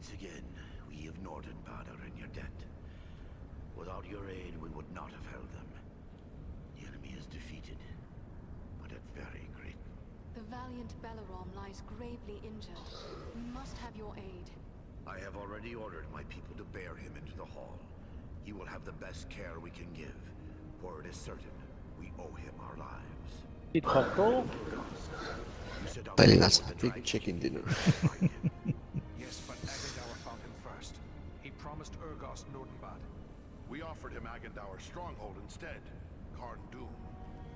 Once again, we of Nordinbad are in your debt. Without your aid, we would not have held them. The enemy is defeated, but at very great... The valiant Beleram lies gravely injured. We must have your aid. I have already ordered my people to bear him into the hall. He will have the best care we can give, for it is certain we owe him our lives. Did Cockle? You Belly, that's a big chicken dinner. We offered him Agandaur's stronghold instead, Carn Dûm.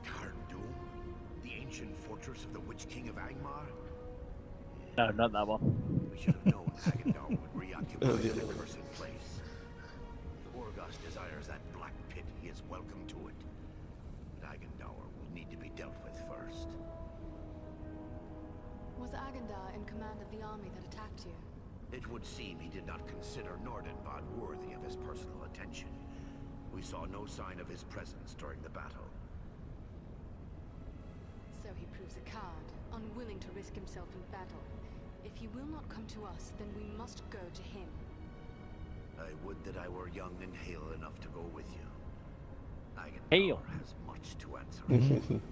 Carn Dûm? The ancient fortress of the Witch King of Angmar? No, not that one. We should have known Agandaur would reoccupy Oh, yeah. the cursed place. If Urgost desires that black pit, he is welcome to it. But Agandaur will need to be dealt with first. Was Agandaur in command of the army that attacked you? It would seem he did not consider Nordinbad worthy of his personal attention. We saw no sign of his presence during the battle. So he proves a coward, unwilling to risk himself in battle. If he will not come to us, then we must go to him. I would that I were young and hale enough to go with you. Agandaur Hale. has much to answer. Mm-hmm.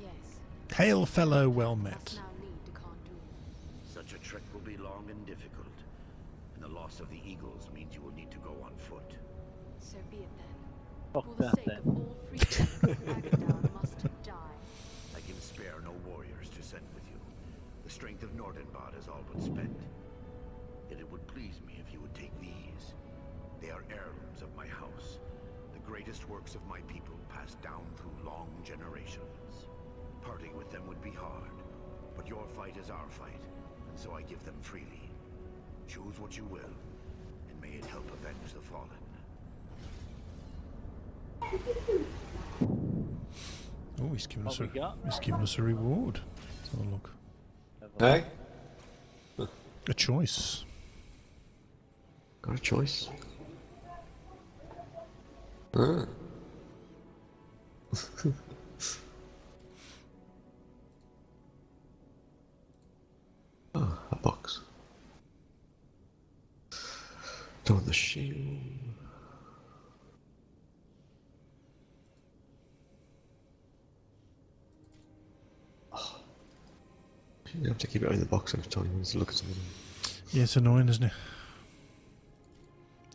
Yes. Hail, fellow, well met. now lead to Carn Dûm. Such a trek will be long and difficult, and the loss of the eagles means you will need to go on foot. So be it then. Fuck For the that sake then. of all free people, must die. I can spare no warriors to send with you. The strength of Nordinbad is all but spent. Yet it would please me if you would take these. They are heirlooms of my house, the greatest works of my people passed down through long generations. Parting with them would be hard, but your fight is our fight, and so I give them freely. Choose what you will, and may it help avenge the fallen. Oh, he's given us a got? he's given us a reward. Let's have a look. Hey, A choice. got a choice. Oh, a box. Throw the shield. You have to keep it in the box every time you want to look at something. Yeah, it's annoying, isn't it?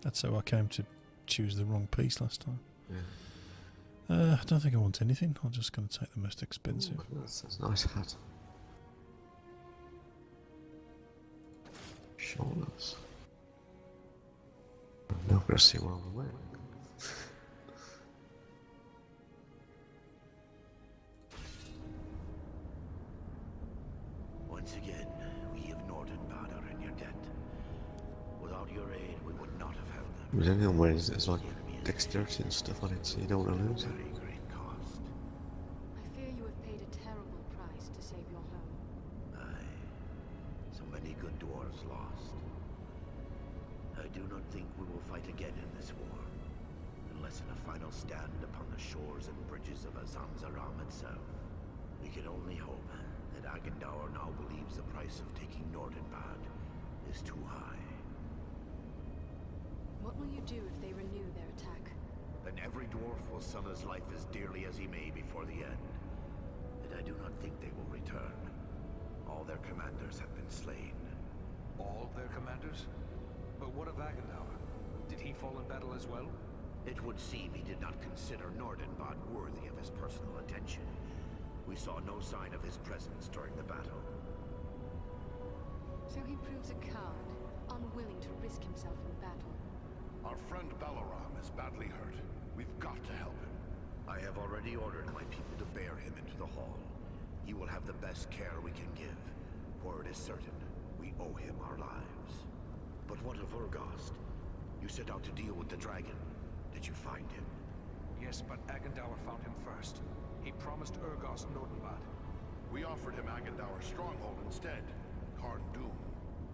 That's how I came to choose the wrong piece last time. Yeah. Uh, I don't think I want anything. I'm just going to take the most expensive. Ooh, that's, that's a nice hat. Shoulders. Now we're gonna see what I'm wearing. But anyone wearing is, is like dexterity and stuff on it, so you don't want to lose it. very great cost. I fear you have paid a terrible price to save your home. Aye, so many good dwarves lost. I do not think we will fight again in this war, unless in a final stand upon the shores and bridges of Azamzaram itself. We can only hope that Agandaur now believes the price of taking Nordinbad is too high. What will you do if they renew their attack? Then every dwarf will sell his life as dearly as he may before the end. But I do not think they will return. All their commanders have been slain. All their commanders? But what of Agandaur? Did he fall in battle? It would seem he did not consider Nordinbad worthy of his personal attention. We saw no sign of his presence during the battle. So he proves a coward, unwilling to risk himself in battle. Our friend Beleram is badly hurt. We've got to help him. I have already ordered my people to bear him into the hall. He will have the best care we can give, for it is certain we owe him our lives. But what of Urgost? You set out to deal with the dragon. Did you find him? Yes, but Agandaur found him first. He promised Urgost Nordinbad. We offered him Agandaur's stronghold instead, Carn Dûm.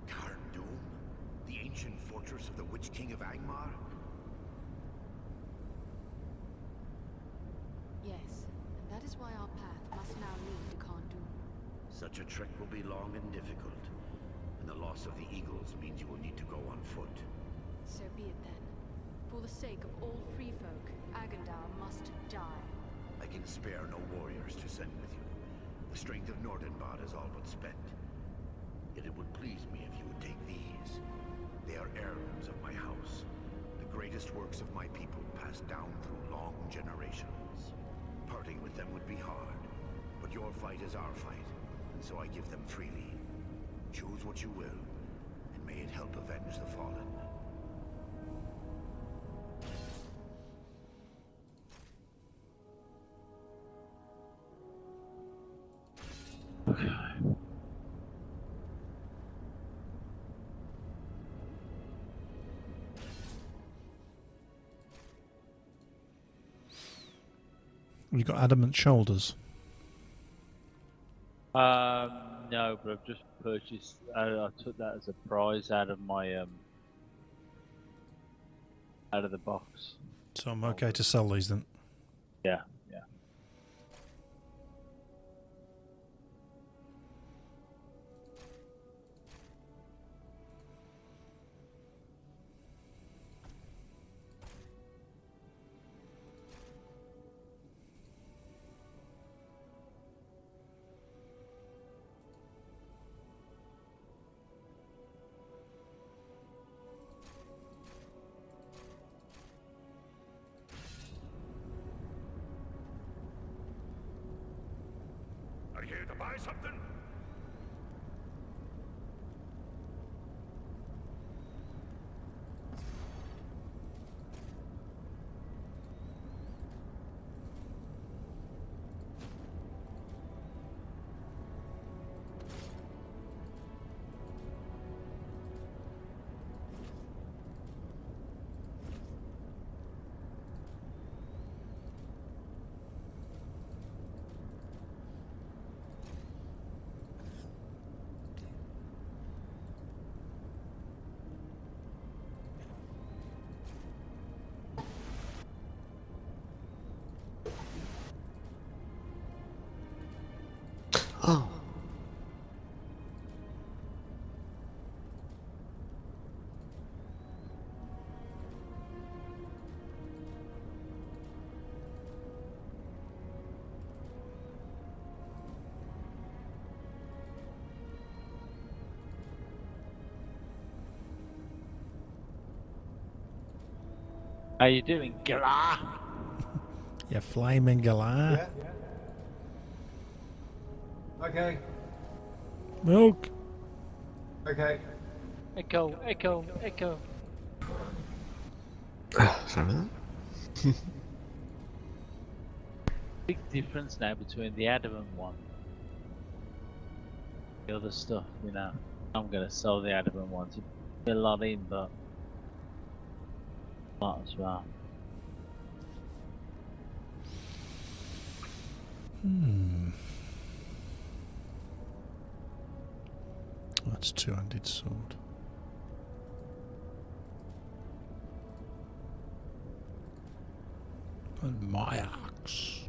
Carn Dûm? The ancient fortress of the Witch King of Angmar? Yes, and that is why our path must now lead to Carn Dûm. Such a trek will be long and difficult, and And the loss of the Eagles means you will need to go on foot. So be it then. For the sake of all free folk, Agandaur must die. I can spare no warriors to send with you. The strength of Nordinbad is all but spent. Yet it would please me if you would take these. They are heirlooms of my house. The greatest works of my people passed down through long generations. Parting with them would be hard, but your fight is our fight, and so I give them freely. Choose what you will, and may it help avenge the fallen. You got adamant shoulders. Um, no, but I've just purchased. I, I took that as a prize out of my um, out of the box. So I'm okay to sell these then. Yeah, here to buy something? How you doing, Galah? You flaming galah. Okay. Milk. Okay. Echo, echo, echo. Sorry about that. Big difference now between the adamant one. The other stuff, you know. I'm gonna sell the adamant one to be a lot in, but might as well. Hmm. That's two-handed sword. And my axe.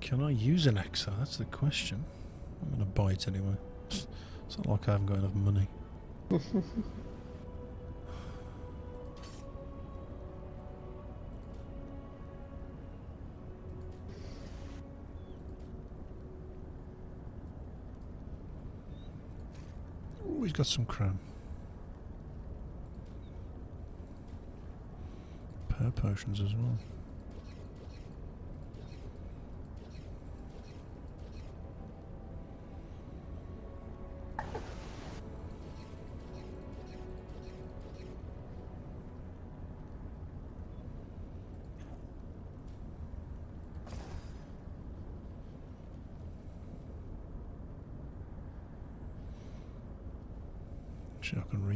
Can I use an axe? That's the question. I'm going to buy it anyway. It's it's not like I haven't got enough money. He's got some chrome. Pear potions as well.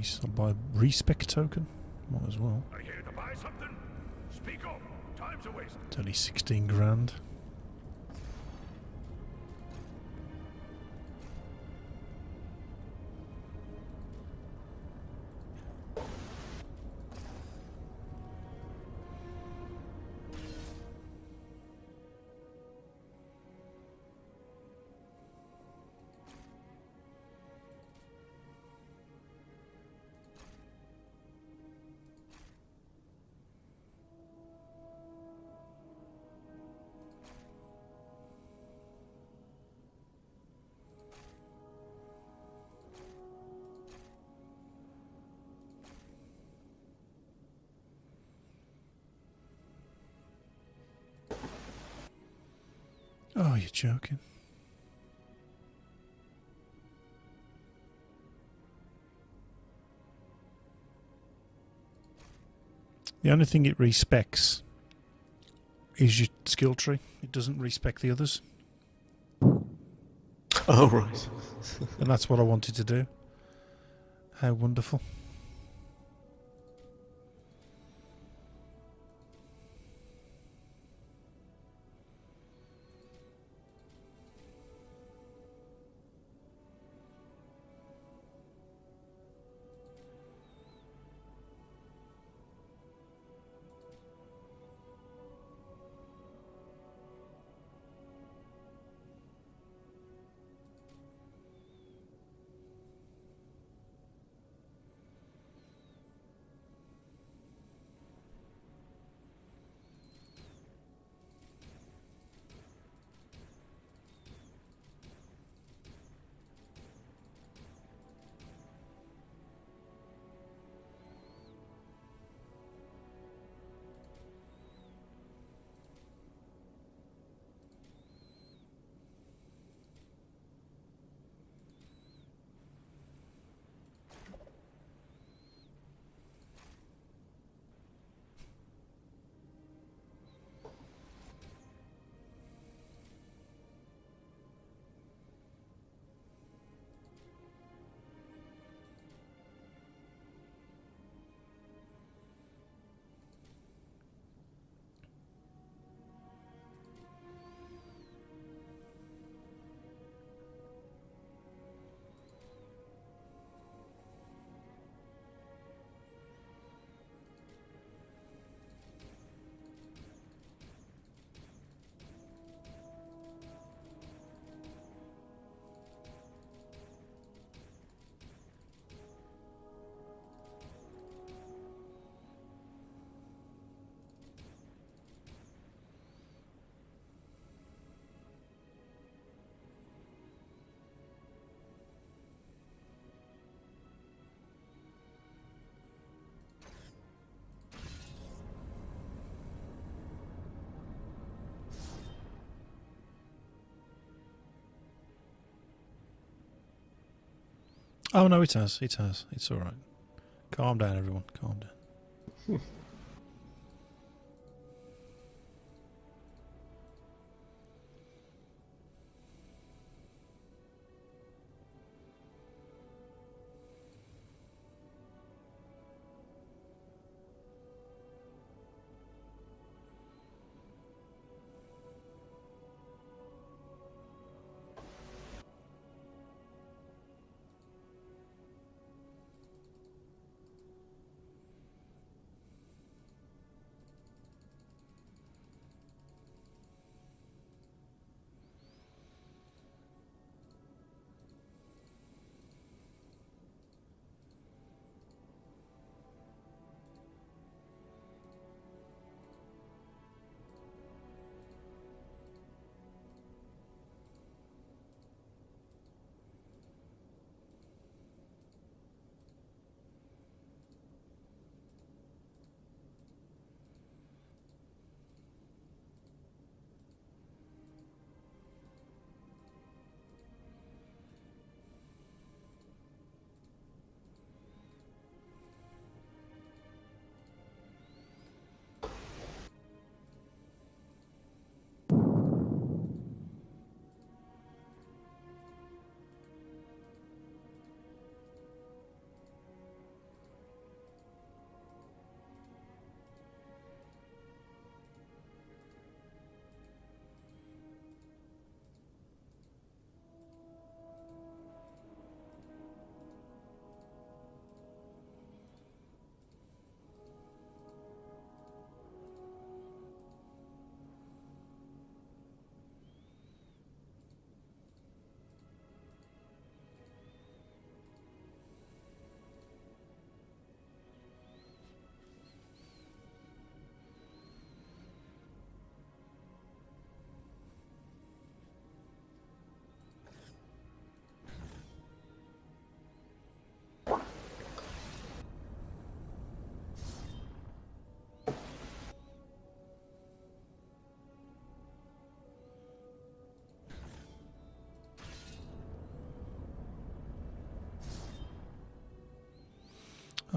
Actually, I can re I'll buy a respec token. Might as well. Are you to buy something? Speak up. Time's a wasting. It's only 16 grand. Oh, you're joking. The only thing it respects is your skill tree. It doesn't respect the others. Oh, right. And that's what I wanted to do. How wonderful. Oh no, it has. It has. It's all right. Calm down, everyone. Calm down.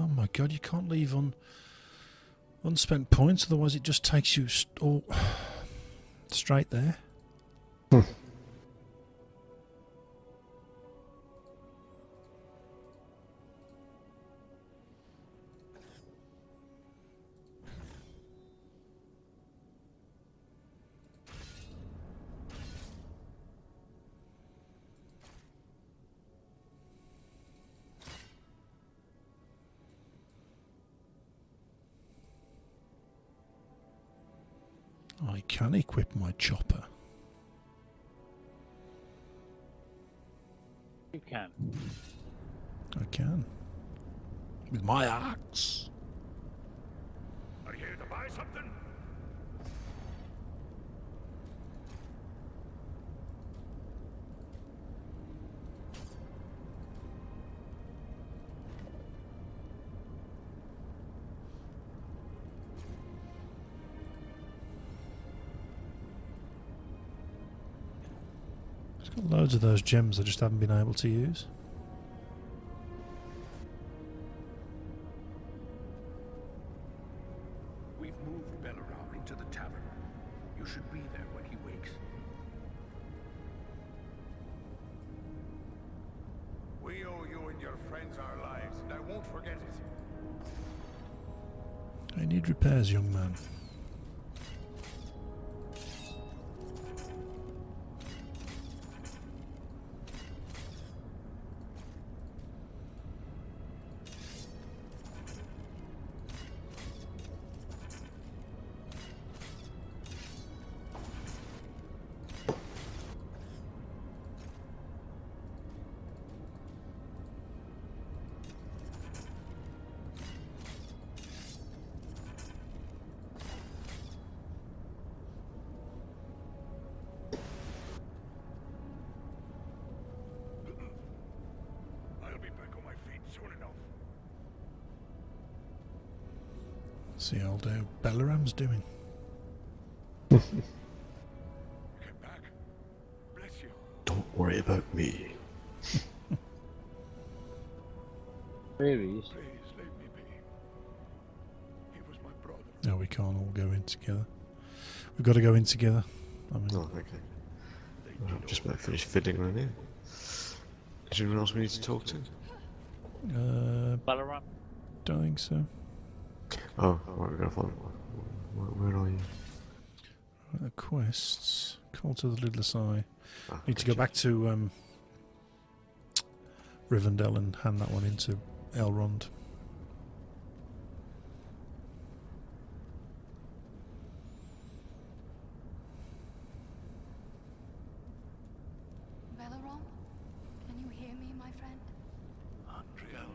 Oh my god, you can't leave on unspent points, otherwise it just takes you straight there. Loads of those gems I just haven't been able to use. We've got to go in together. I mean, Oh, okay. Well, I'm just about to finish fiddling around here. Is there anyone else we need to talk to? uh, Balaram? don't think so. Oh, right, we're gonna find. Where, where are you? Right, the quests. Call to the Lidless Eye. Ah, Need to go gotcha. back to um, Rivendell and hand that one into Elrond. Velaron? Can you hear me, my friend? Andriel.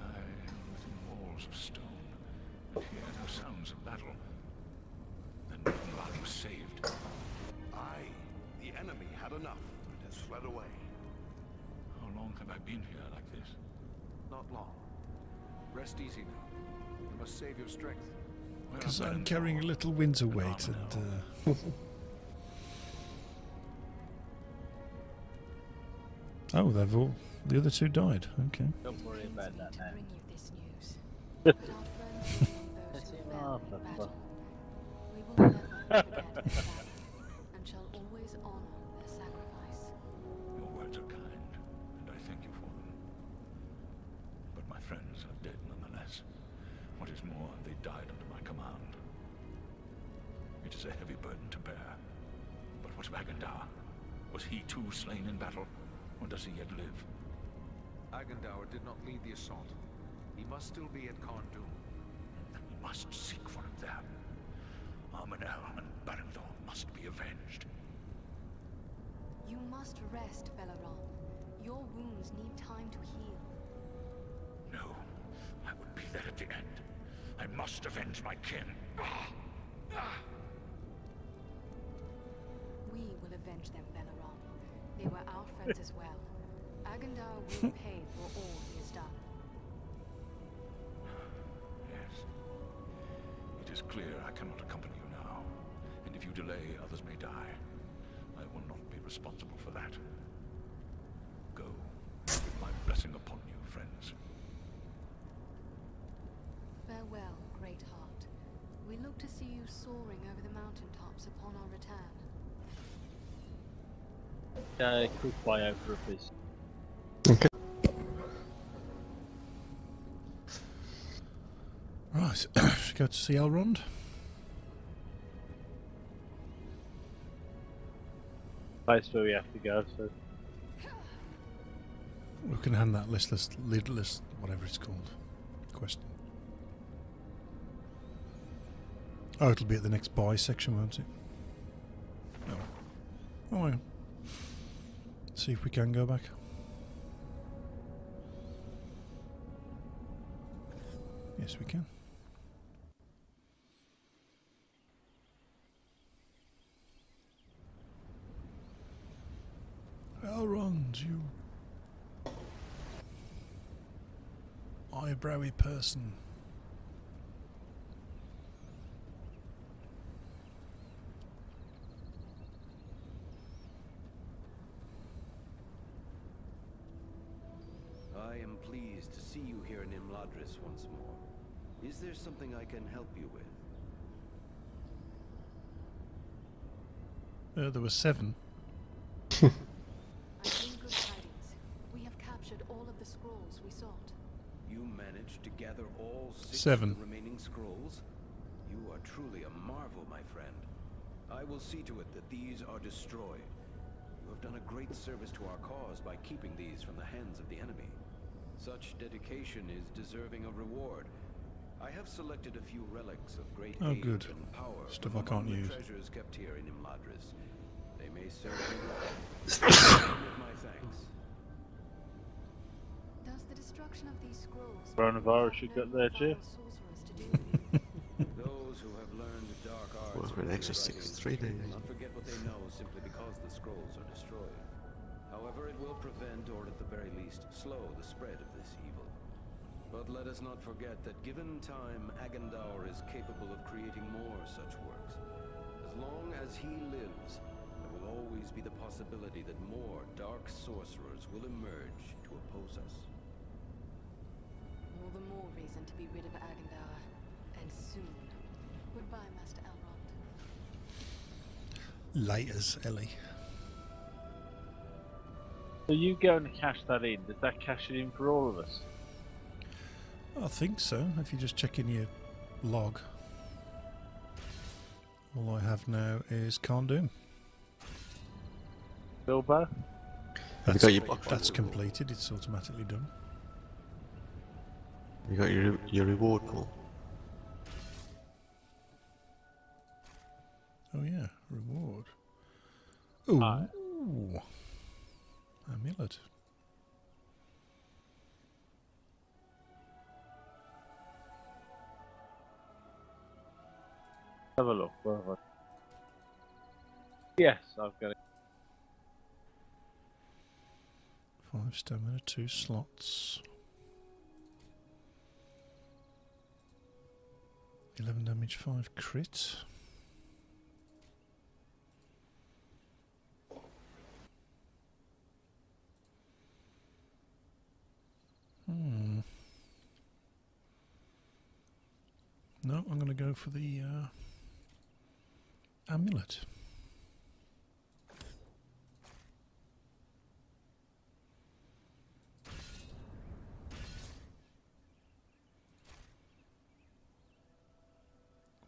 I am within walls of stone, and hear no sounds of battle. Then Nirnbad was saved. I, the enemy, had enough and has fled away. How long have I been here like this? Not long. Rest easy now. You must save your strength. Because I'm carrying a little winter weight and. Uh... oh, they've all. The other two died. Okay. Don't worry about me that to now. bring you this news. But our friends are among those That's who it, fell oh, for We will never forget their valor, and shall always honor their sacrifice. Your words are kind, and I thank you for them. But my friends are dead nonetheless. What is more, they died under my command. It is a heavy burden to bear. But what of Agandaur? Was he too slain in battle? Or does he yet live? Agandaur did not lead the assault. He must still be at Carn Dûm. Then we must seek for him there. Armenel and Barendor must be avenged. You must rest, Beleram. Your wounds need time to heal. No, I would be there at the end. I must avenge my kin. We will avenge them, Beleram. They were our friends as well. Agandaur will pay for all he has done. Yes. It is clear I cannot accompany you now. And if you delay, others may die. I will not be responsible for that. Go. With my blessing upon you, friends. Farewell, great heart. We look to see you soaring over the mountaintops upon our return. Uh, quick bio for a piece. Okay. Right, should go to see Elrond. Place where we have to go. So We can hand that listless, lidless, whatever it's called, question. Oh, it'll be at the next buy section, won't it? Oh, oh well. See if we can go back. Yes, we can. Elrond, you eyebrowy person. I am pleased to see you here once more. Is there something I can help you with? Uh, there were seven. I bring good tidings. We have captured all of the scrolls we sought. You managed to gather all six Seven. remaining scrolls? You are truly a marvel, my friend. I will see to it that these are destroyed. You have done a great service to our cause by keeping these from the hands of the enemy. Such dedication is deserving of reward. I have selected a few relics of great Oh, age good. and power Stuff I can't use. treasures kept here in Imladris. They may serve you well. My thanks. Does the destruction of these scrolls Coronavirus you have got there, Chief? vile sorcerers to do with? Those who have learned dark arts Well, for an extra their six, three days. not forget what they know simply because the scrolls are destroyed. However, it will prevent, or at the very least, slow the spread of this evil. But let us not forget that given time, Agandaur is capable of creating more such works. As long as he lives, there will always be the possibility that more dark sorcerers will emerge to oppose us. All the more reason to be rid of Agandaur. And soon. Goodbye, Master Elrond. Laters, Ellie. So you go and cash that in. Does that cash it in for all of us? I think so. If you just check in your log. All I have now is Khan Doom. Bilbo? Have you That's, got your box? that's completed. It's automatically done. You got your your reward, Paul. Oh yeah, reward. Ooh, Aye. amulet. Have a look. Where have I? Yes, I've got it. Five stamina, two slots. Eleven damage, five crit. Hmm. No, I'm going to go for the uh, amulet.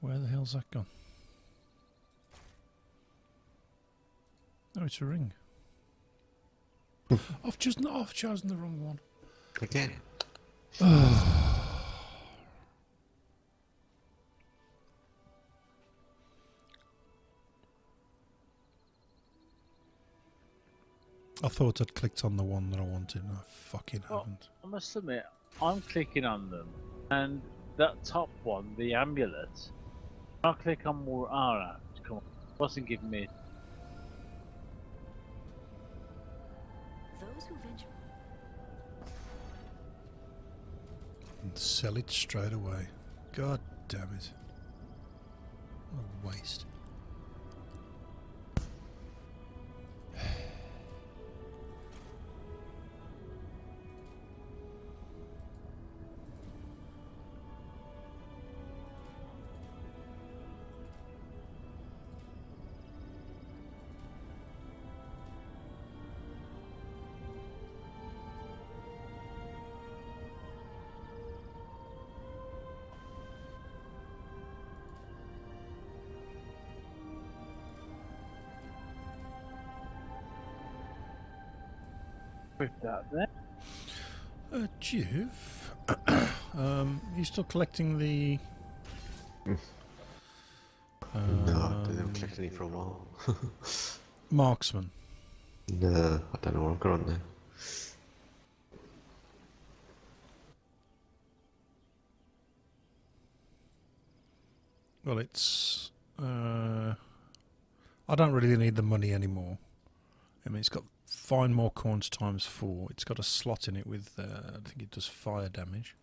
Where the hell's that gone? Oh, it's a ring. I've just not. I've chosen the wrong one. Again. I thought I'd clicked on the one that I wanted, and I fucking Well, haven't. I must admit, I'm clicking on them, and that top one, the amulet, I click on more. No, come on. Wasn't giving me. Sell it straight away. God damn it. What a waste. With that there. Uh, Jiv, um, you still collecting the? no, I Um, didn't collect any for a while. marksman. no, I don't know what I've got on there. Well, it's. Uh, I don't really need the money anymore. I mean, it's got find more coins times four. It's got a slot in it with. Uh, I think it does fire damage.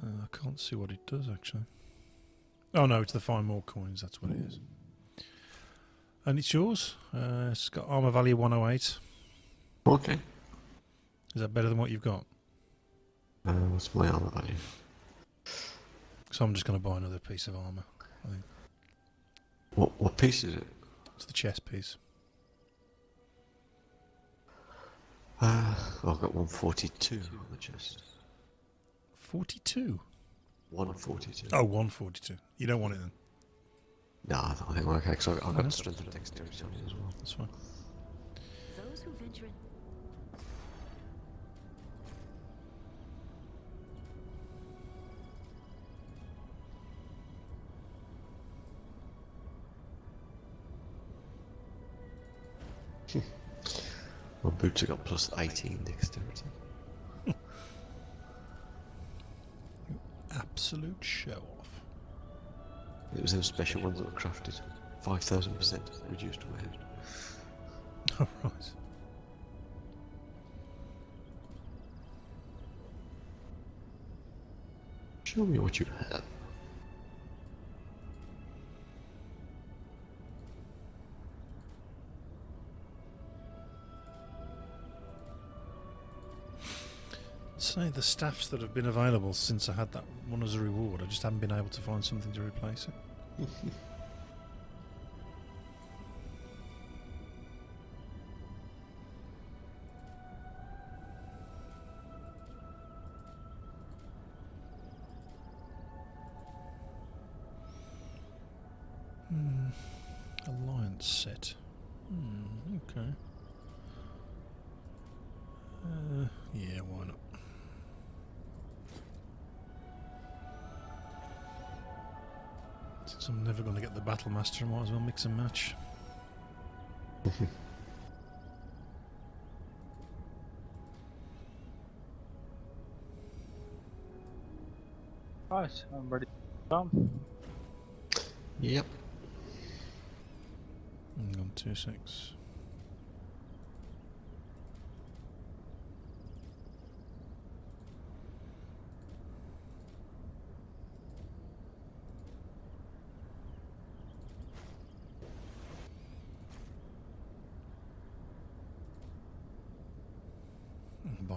Uh, I can't see what it does actually. Oh no, it's the find more coins. That's what it is. And it's yours. Uh, it's got armor value 108. Okay. Is that better than what you've got? Uh, what's my armor value? So I'm just going to buy another piece of armor. I think What what piece is it? it's the chest piece. Uh, oh, I've got 142 on the chest. 42. 142. Oh, 142. You don't want it then. No, I I think we're okay, because I've Oh, got that's- strength and dexterity on it as well. That's fine. Those who venture in My boots have got plus 18 dexterity. Absolute show off. It was those special ones that were crafted. 5,000% reduced wear. All right. Show me what you have. Say the staffs that have been available since I had that one as a reward. I just haven't been able to find something to replace it. Since I'm never going to get the Battle Master, I might as well mix and match. Right, I'm ready. Come. Yep. Hang on, two six.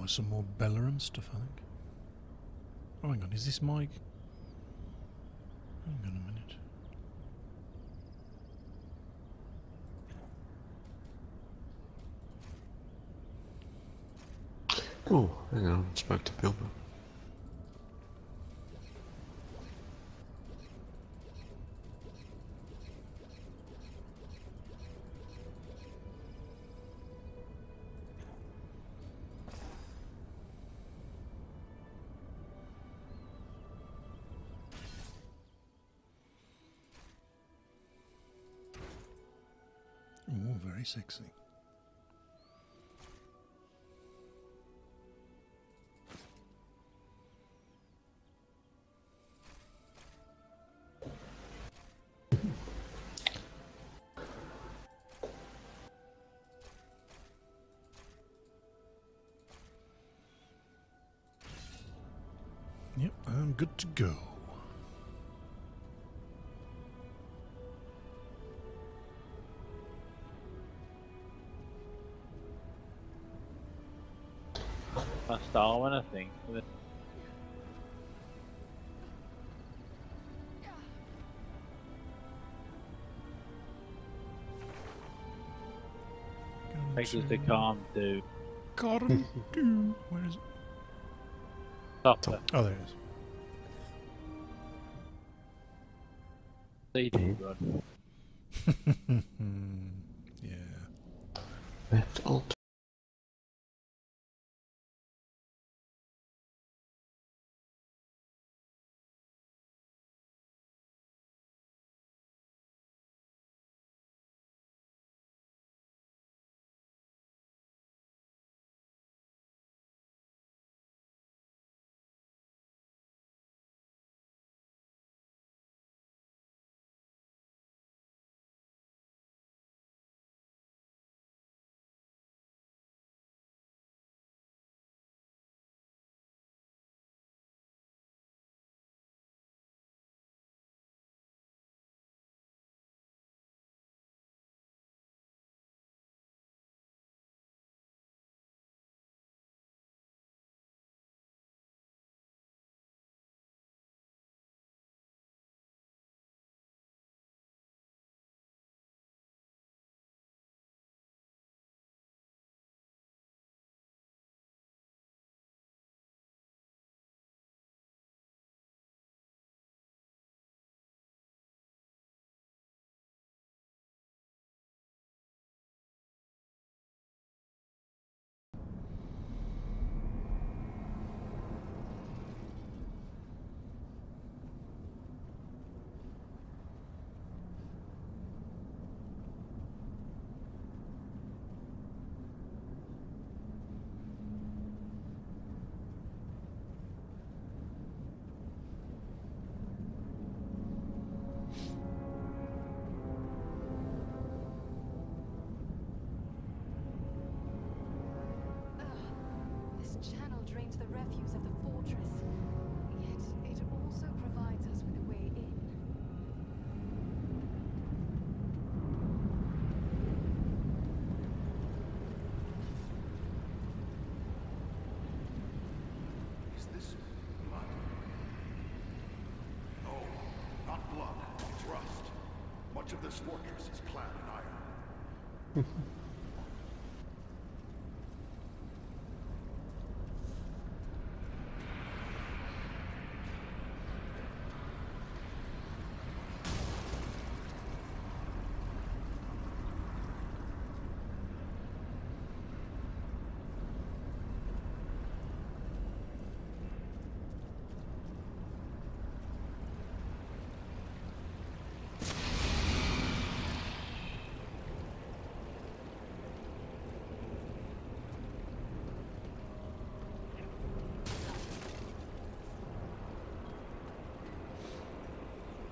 Buy some more Bellarum stuff, I think. Oh, hang on, is this my. Hang on a minute. Oh, hang on, I spoke to Bilbo. Oh, very sexy. Yep, I'm good to go. That's Darwin, I think. Makes us the calm do. Garden do. Where is it? Stop it. Oh, there it is. CD run. yeah. Left alt. Channel the refuse of the fortress. Yet it also provides us with a way in. Is this blood? No, not blood. It's rust. Much of this fortress is clad in iron.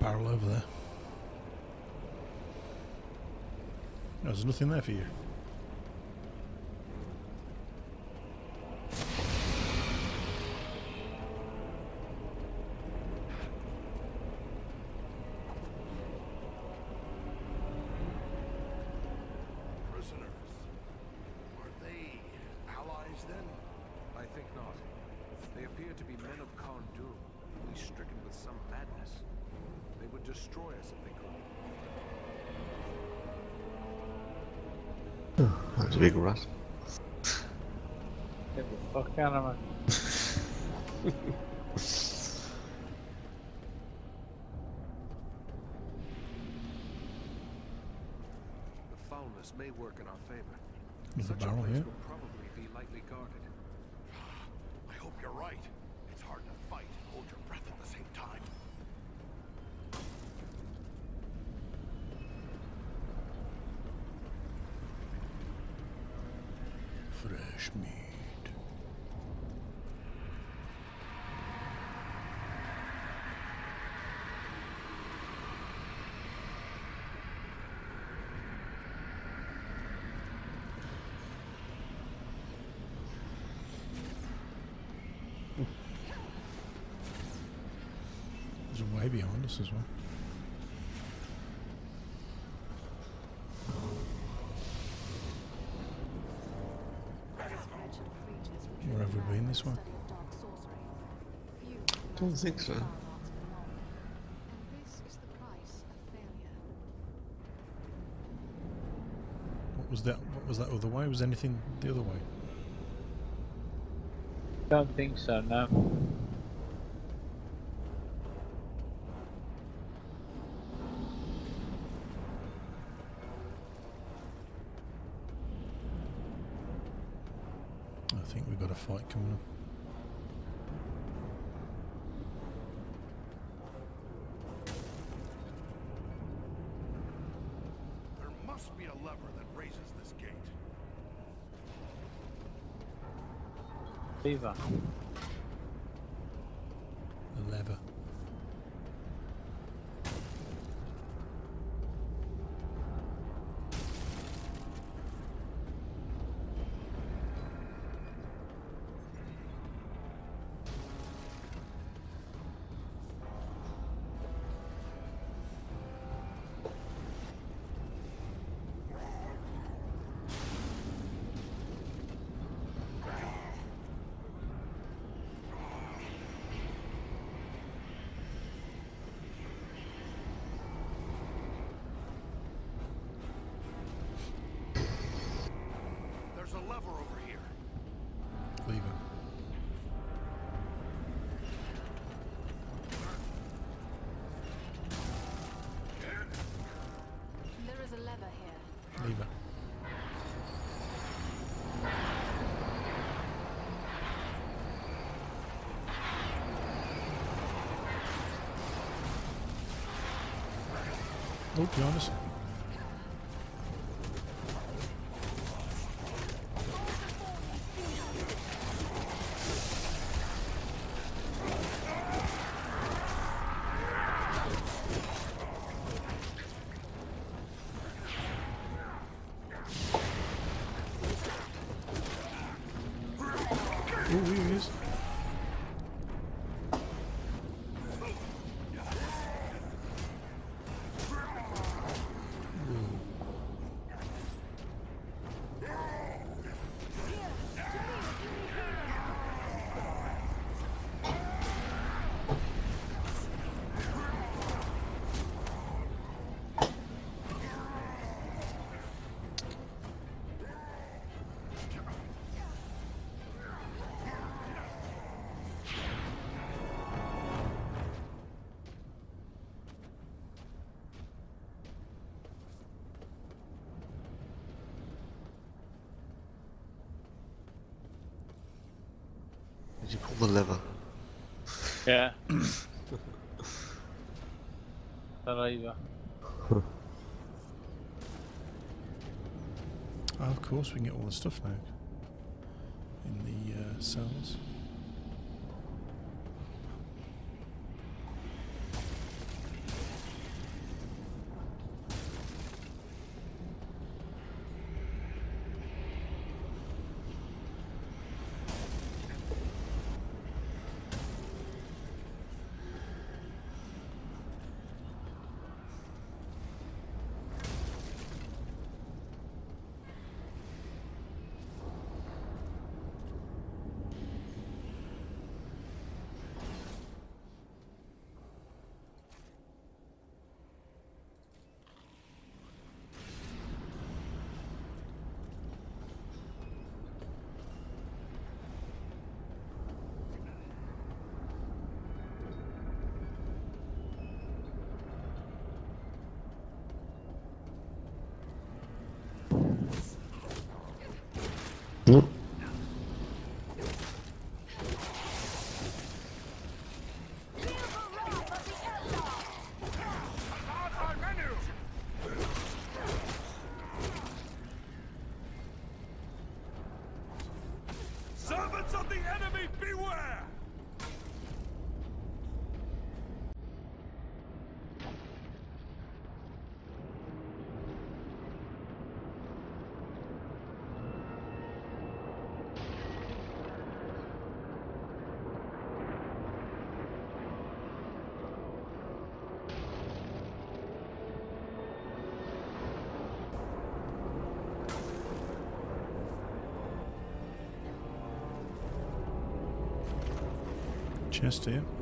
Barrel over there. No, there's nothing there for you. Prisoners. Are they allies then? I think not. They appear to be men of Carn Dûm, at least stricken with some madness. They would destroy us if they could. That was a big rat. Get the fuck out of me. The foulness may work in our favor. There's a Such a barrel place here. will probably be lightly guarded. I hope you're right. It's hard to fight and hold your breath at the same time. There's a way behind us as well. This is the price of failure. What was that? What was that other way? Was anything the other way? Don't think so, no. coming up. Oh, Jonas. the lever. Yeah. Arriva. oh, of course, we can get all the stuff now. chest here.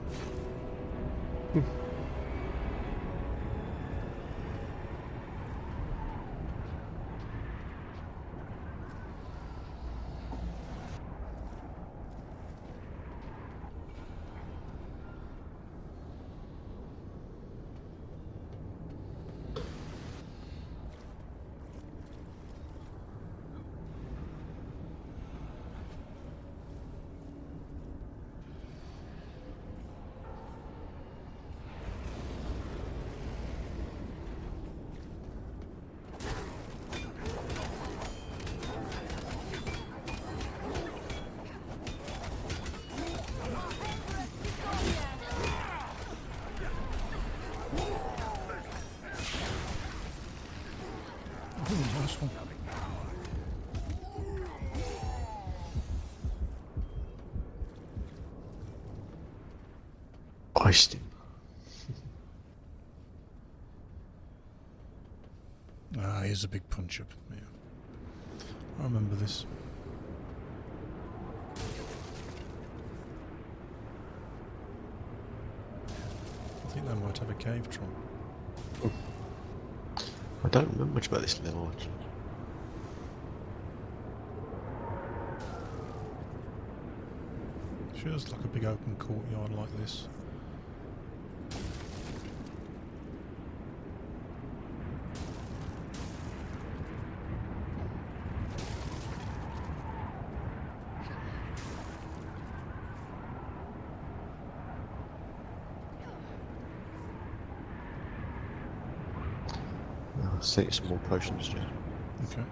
Ooh, nice one. Ah, here's a big punch up. Yeah. I remember this. I think they might have a cave troll. I don't remember much about this level actually. Feels like a big open courtyard like this. See some more potions, Jay. Okay.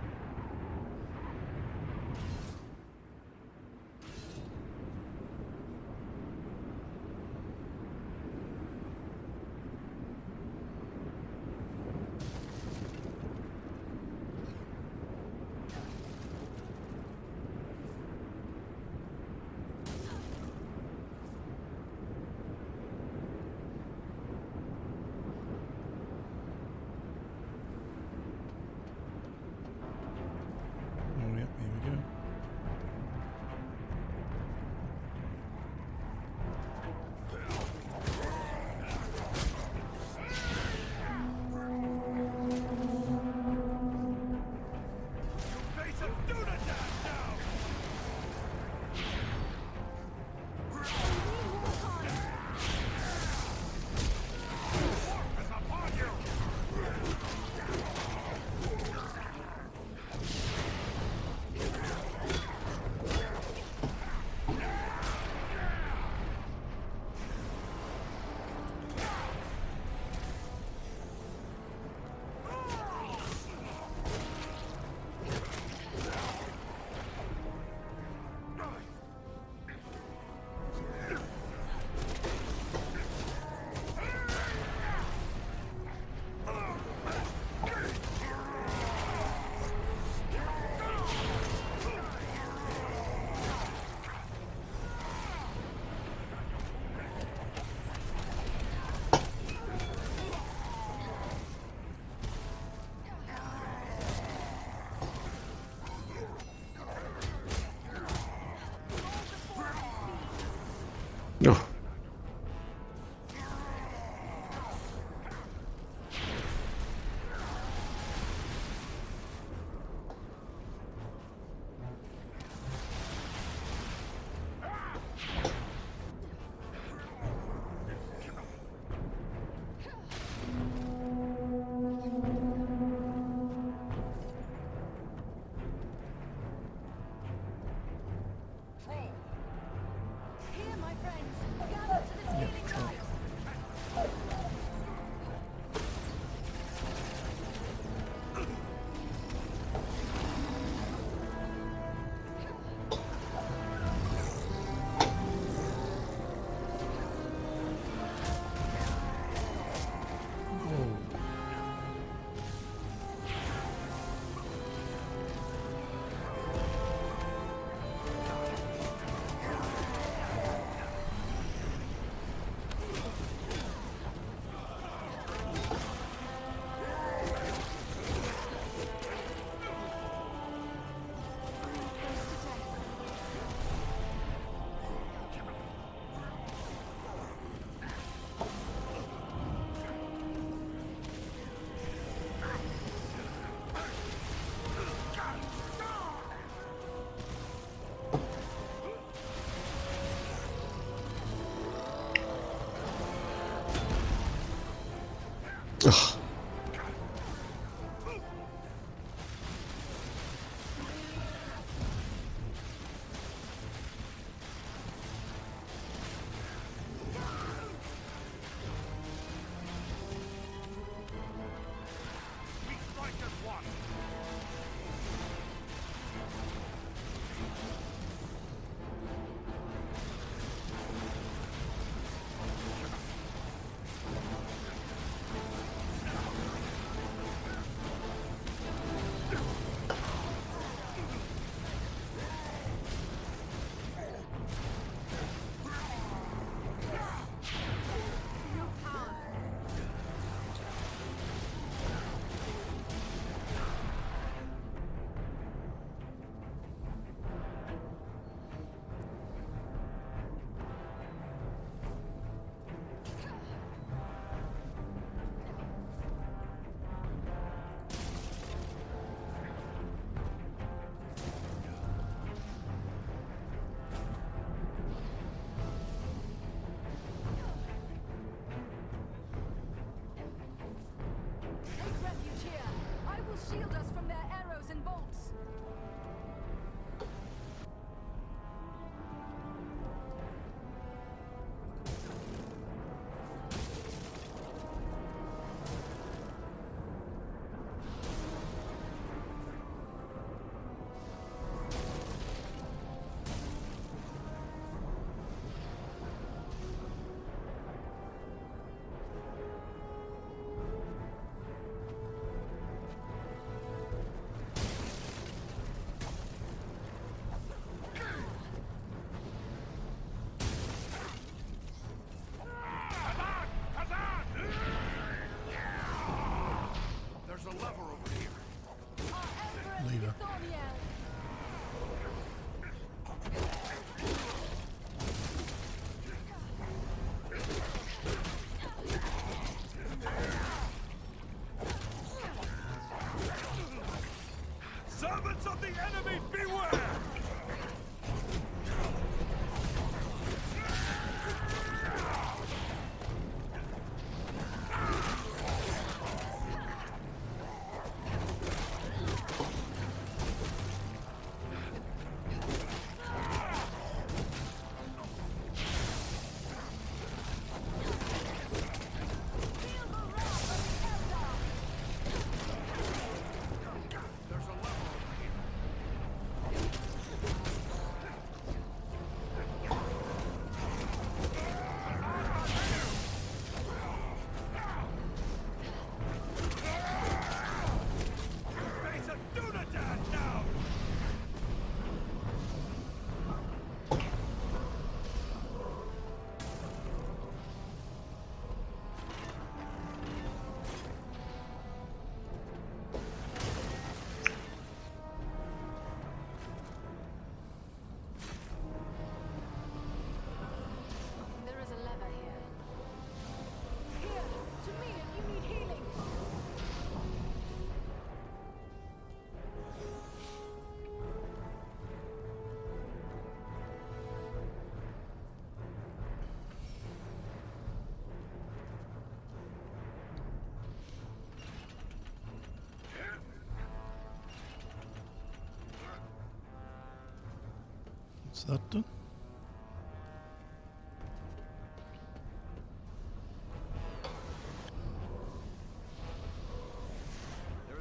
Certo.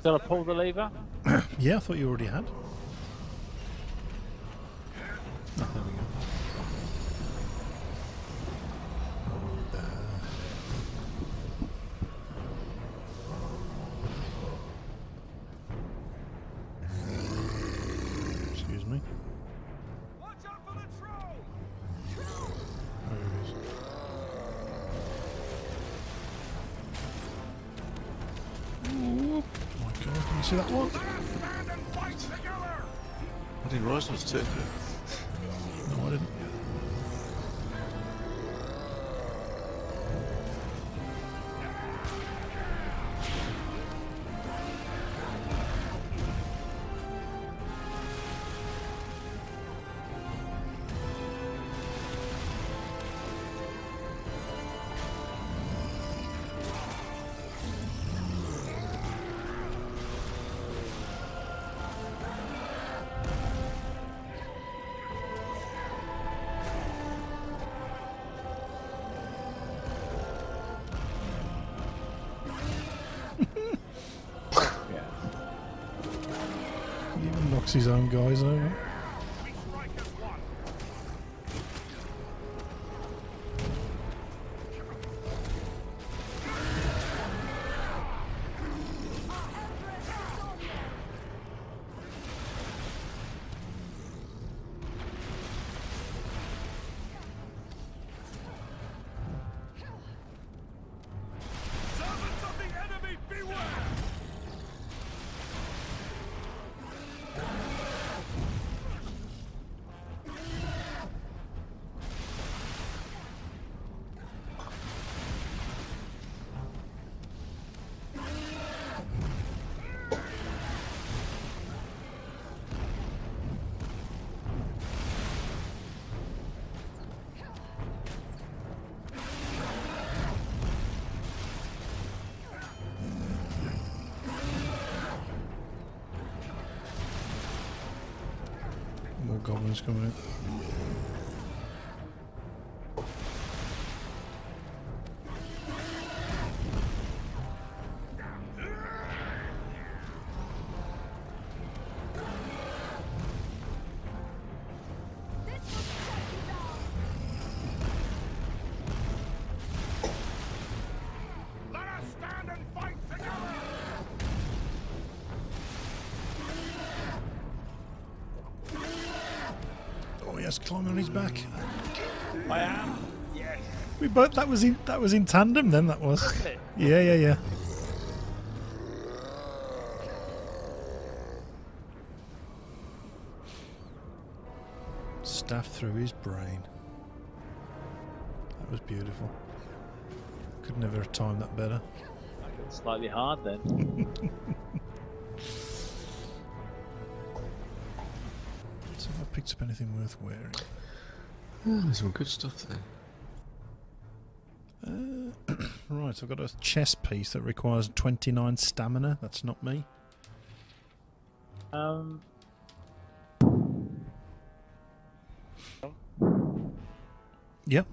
Shall I pull the lever? yeah, I thought you already had. his own guys over. Coming in. Climbing on his back. I am. Yes. We both that was in that was in tandem then that was. it? Yeah, yeah, yeah. Staff through his brain. That was beautiful. Could never have timed that better. Slightly hard then. picked up anything worth wearing? Oh, there's some good stuff there. Uh, right, I've got a chess piece that requires 29 stamina. That's not me. Um. Yep. Yep.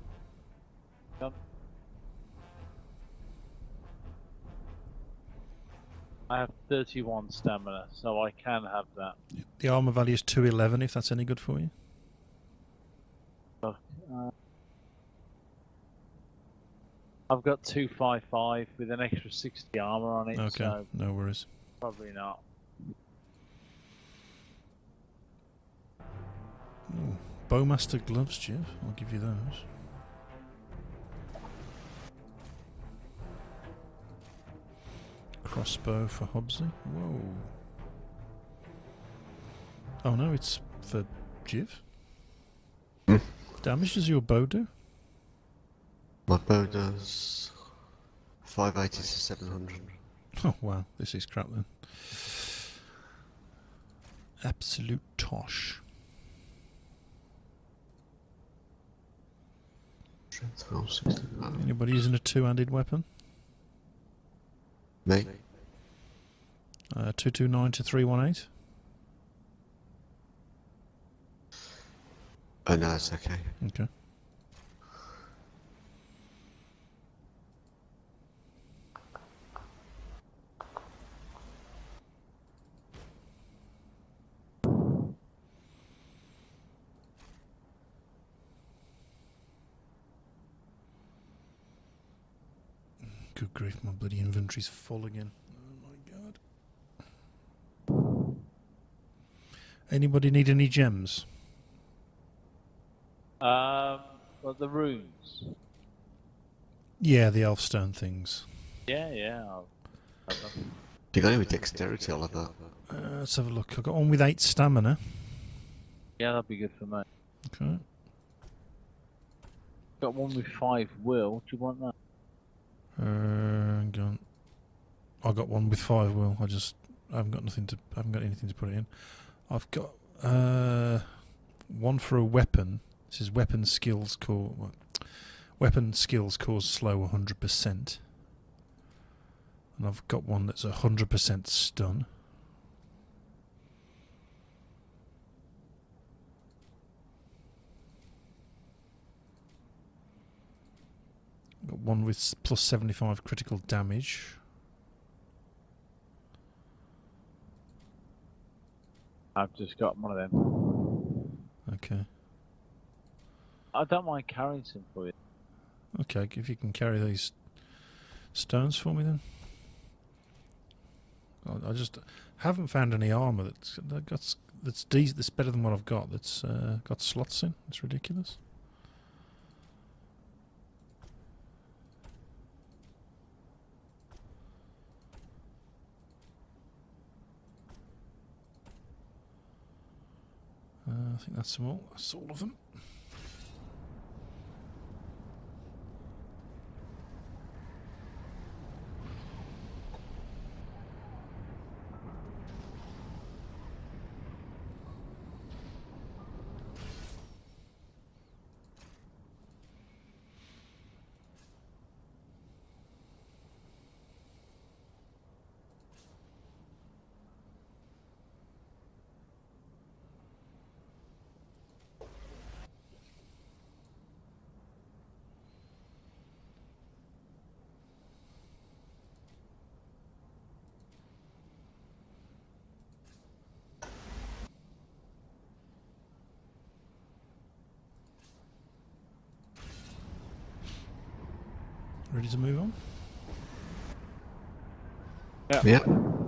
I have 31 stamina, so I can have that. The armor value is 211 if that's any good for you. Uh, I've got 255 with an extra 60 armor on it, Okay, so no worries. probably not. Ooh, Bowmaster gloves, Jeff. I'll give you those. Crossbow for Hobbsy. Whoa. Oh no, it's for Jiv. Hmm. Damage does your bow do? My bow does 580 to 700. Oh wow, this is crap then. Absolute tosh. Strength 12, 16. Anybody using a two-handed weapon? Me? Uh, 229 to 318. Oh no, it's okay. Okay. Good grief, my bloody inventory's full again. Oh my god. Anybody need any gems? Um, well, the runes. Yeah, the elfstone things. Yeah, yeah. I'll have them. Do you got any with dexterity? I'll have that. Uh, let's have a look. I've got one with 8 stamina. Yeah, that'd be good for me. Okay. Got one with five will. Do you want that? Uh, hang. I got one with five will. I just I haven't got nothing to I haven't got anything to put it in. I've got uh one for a weapon. This is weapon skills core. What? Weapon skills cause slow 100%. And I've got one that's 100% stun. Got one with plus 75 critical damage. I've just got one of them. Okay. I don't mind carrying some for you. Okay, if you can carry these stones for me then. I, just haven't found any armor that's that's de- that's better than what I've got. That's uh, got slots in. It's ridiculous. Uh, I think that's all. That's all of them. Ready to move on? Yeah. That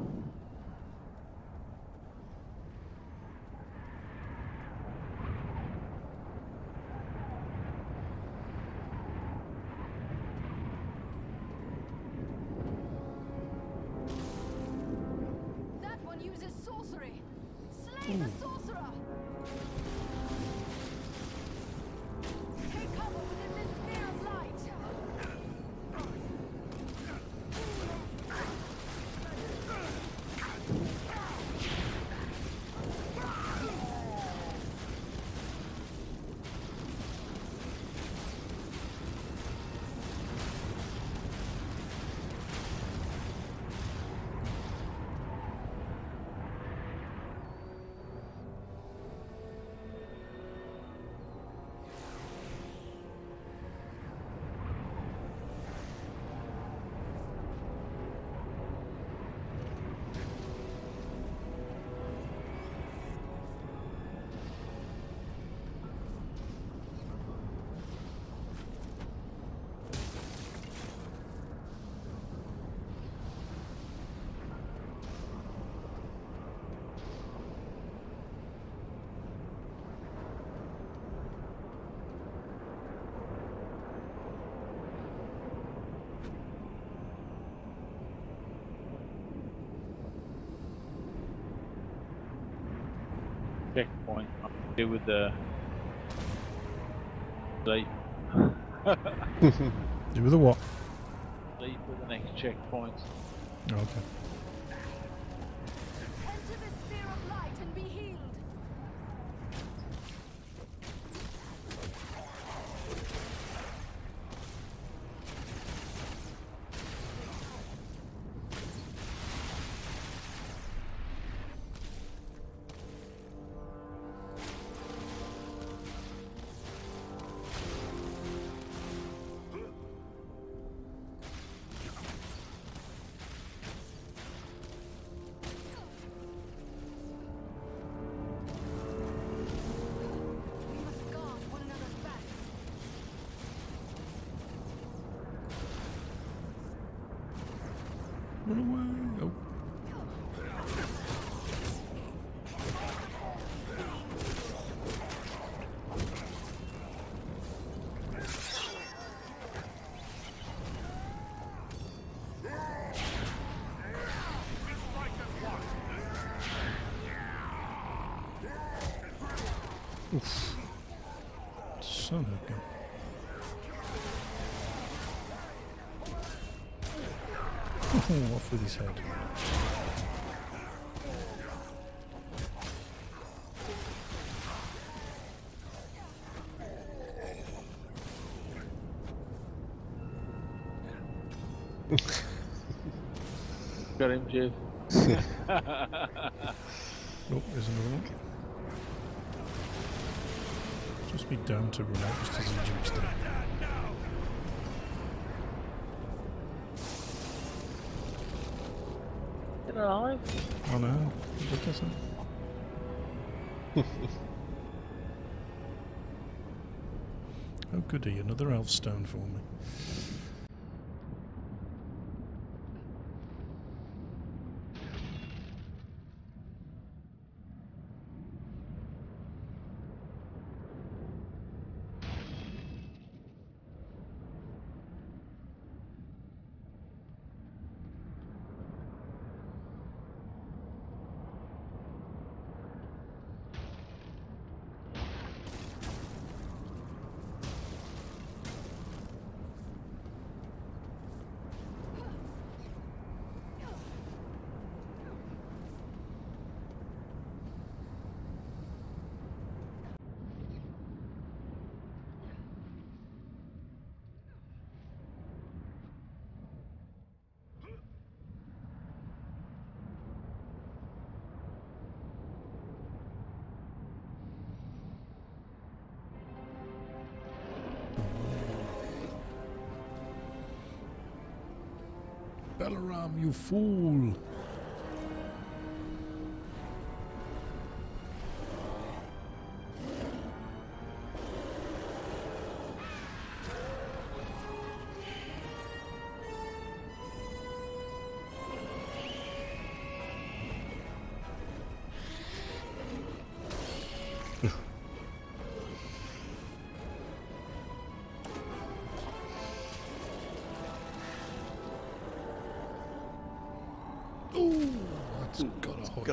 Do with the sleep. Do with the what? Sleep for the next checkpoint. Oh, okay. Run away. Oh. Oof. Son of a gun. Oh, off with his head. Got him, Jeff. Oh, there's another one. Just be down to just as he jumps. Get alive. Oh no, look at Oh goody, another elf stone for me. Beleram, you fool!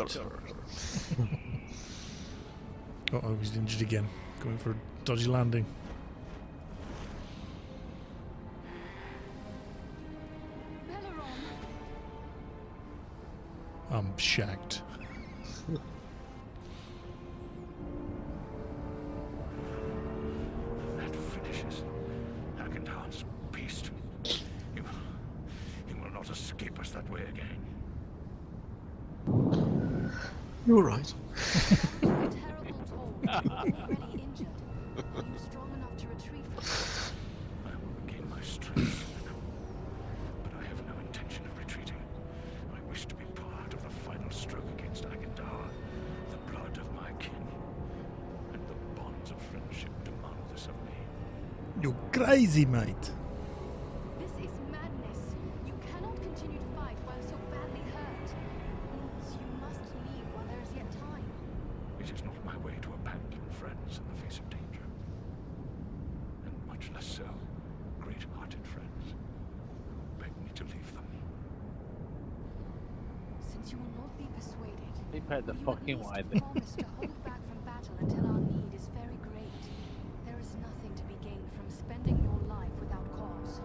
oh, he's injured again. Going for a dodgy landing. Without cause.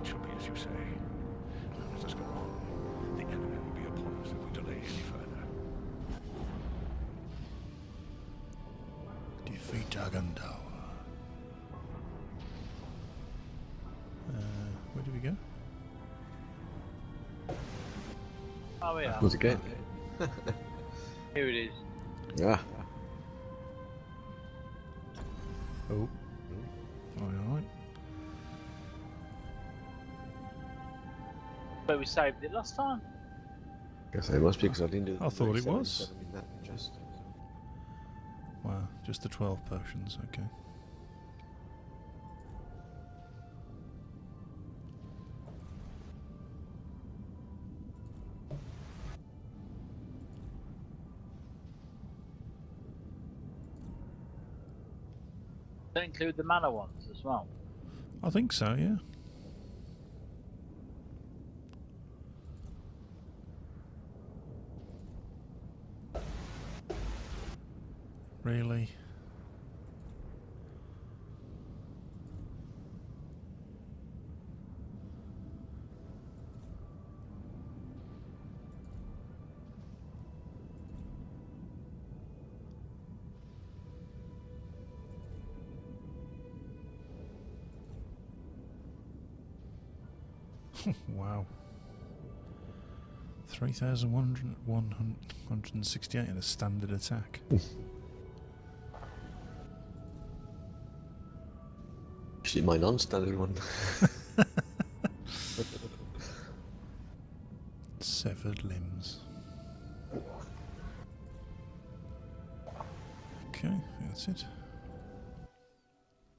It shall be as you say. Let us go on. The enemy will be upon us if we delay any further. Defeat Agandaur. Uh, where do we go? Oh yeah. Was it good? Here it is. Yeah. Oh. Alright. But we saved it last time. Guess it must be because I didn't do. I thought it was. in that just. Wow, just the 12 potions, okay. That include the mana ones as well. I think so, yeah. Really? 3,168 in a standard attack. Actually, my non-standard one.